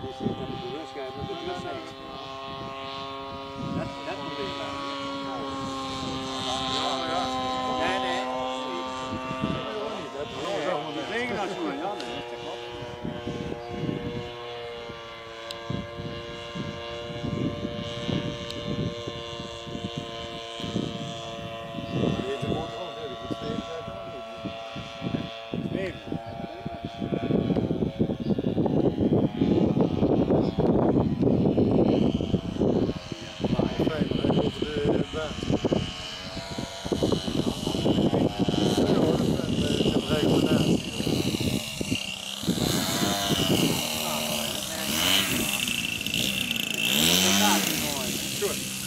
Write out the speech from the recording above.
Hvis jeg kan bruke skal jeg bruke det selv. Det det må det være. Nej, nej. Det er ingen nasjonal, ja, det er Sure.